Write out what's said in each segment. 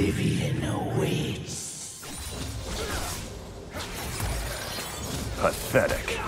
Oblivion awaits. Pathetic.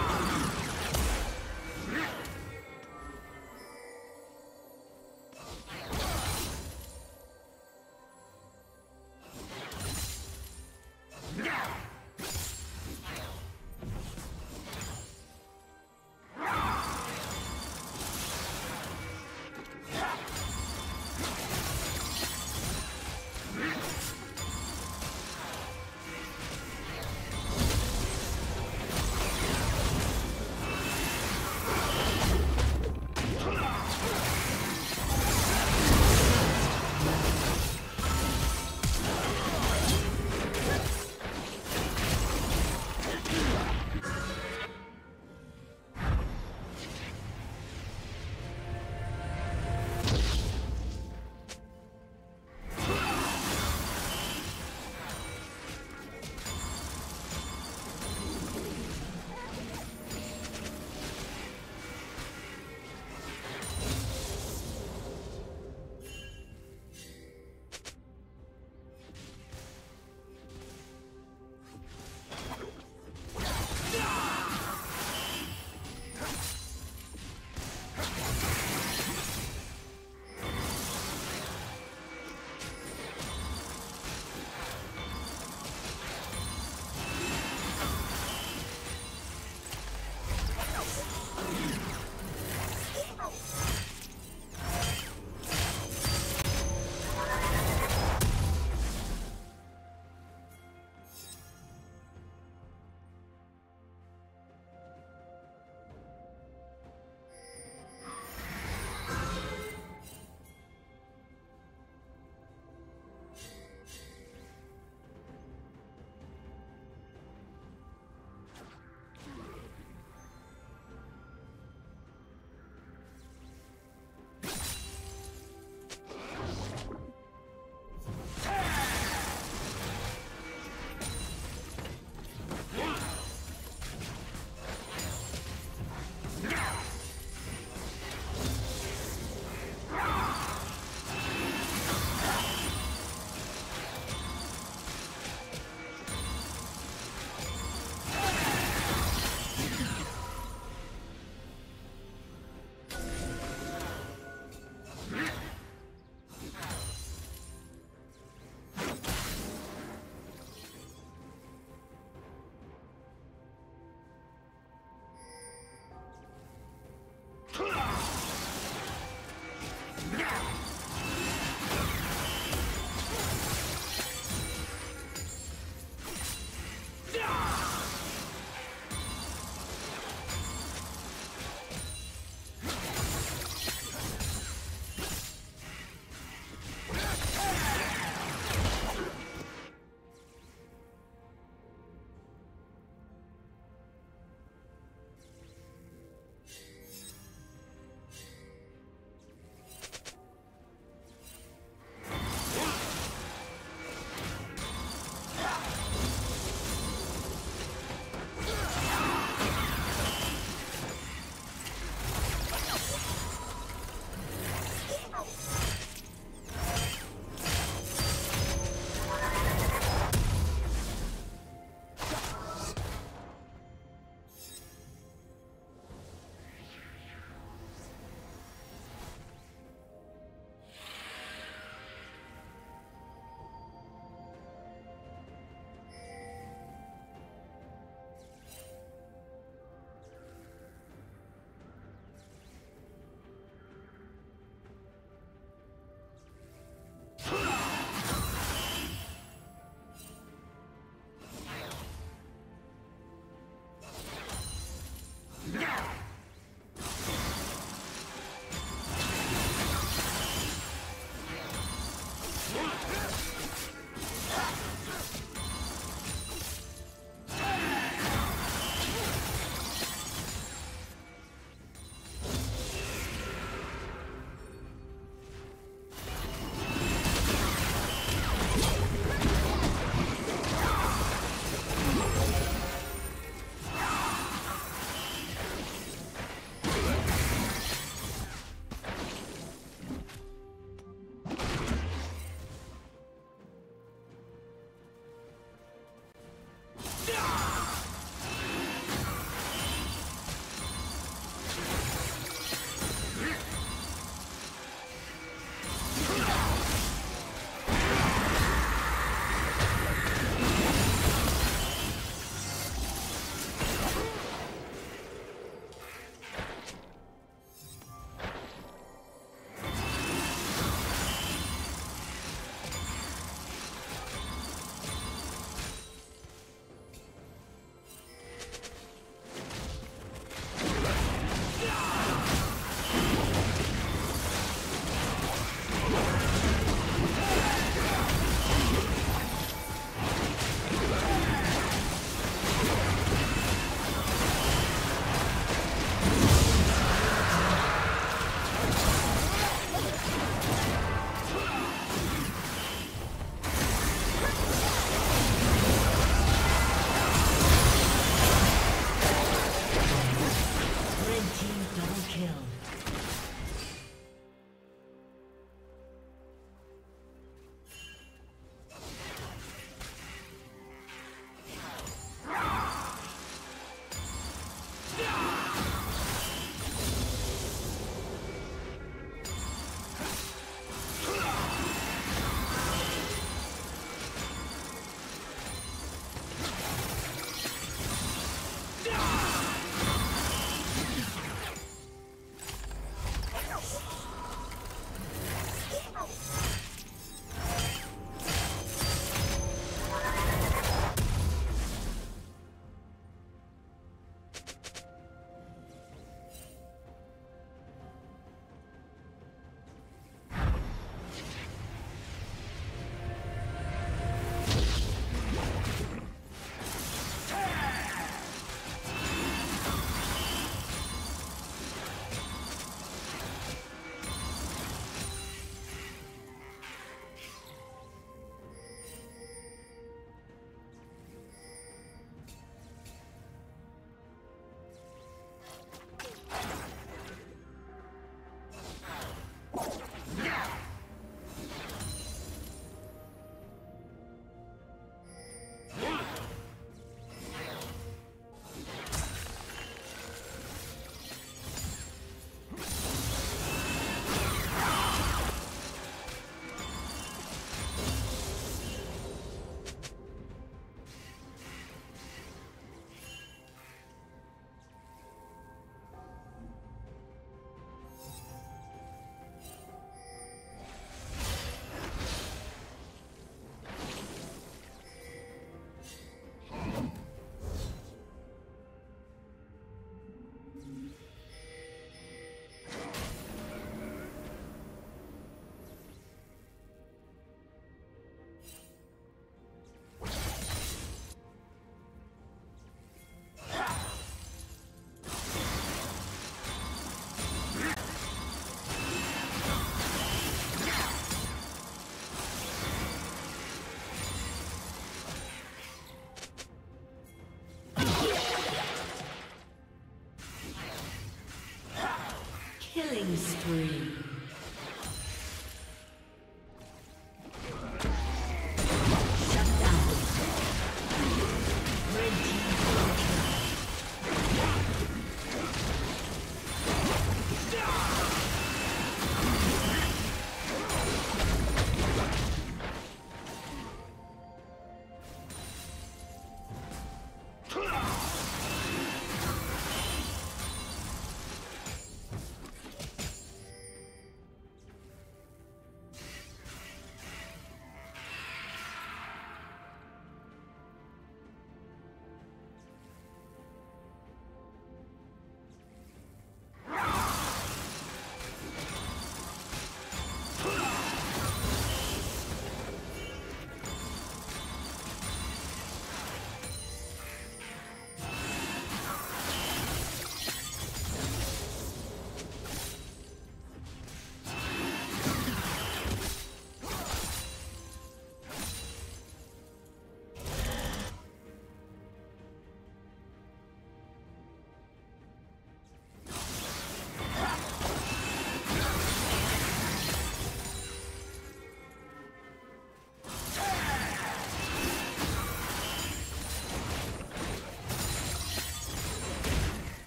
Spree.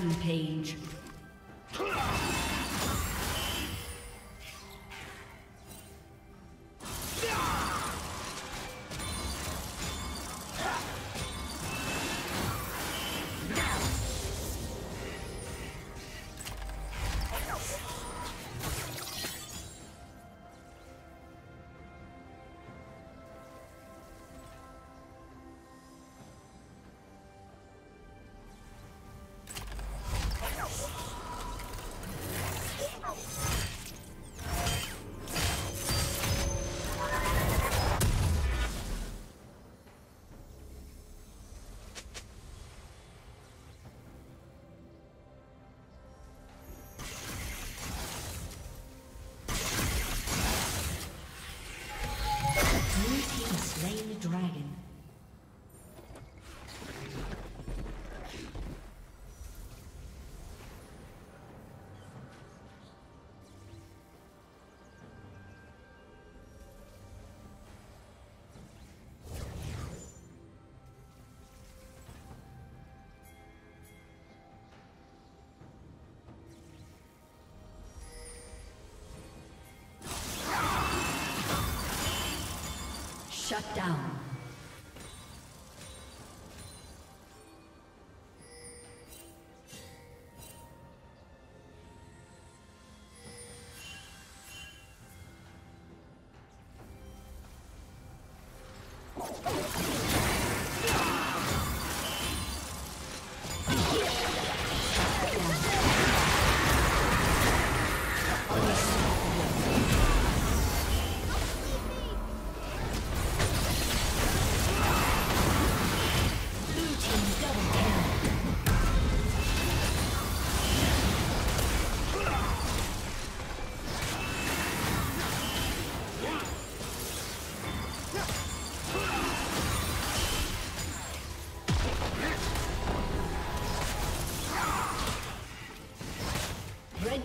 Rampage. Shut down.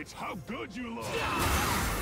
It's how good you look.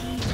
Team